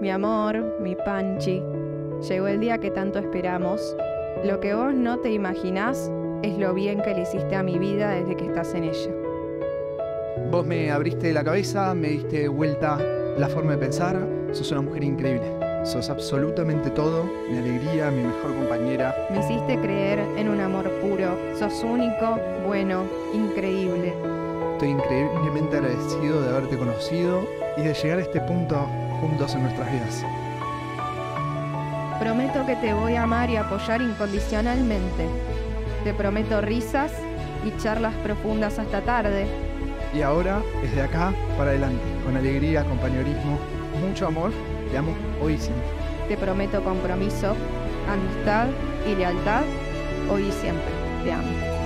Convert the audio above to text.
Mi amor, mi Panchi, llegó el día que tanto esperamos. Lo que vos no te imaginás es lo bien que le hiciste a mi vida desde que estás en ella. Vos me abriste la cabeza, me diste vuelta la forma de pensar. Sos una mujer increíble. Sos absolutamente todo, mi alegría, mi mejor compañera. Me hiciste creer en un amor puro. Sos único, bueno, increíble. Estoy increíblemente agradecido de haberte conocido y de llegar a este punto juntos en nuestras vidas. Prometo que te voy a amar y apoyar incondicionalmente. Te prometo risas y charlas profundas hasta tarde. Y ahora, desde acá para adelante, con alegría, compañerismo, mucho amor, te amo hoy y siempre. Te prometo compromiso, amistad y lealtad hoy y siempre. Te amo.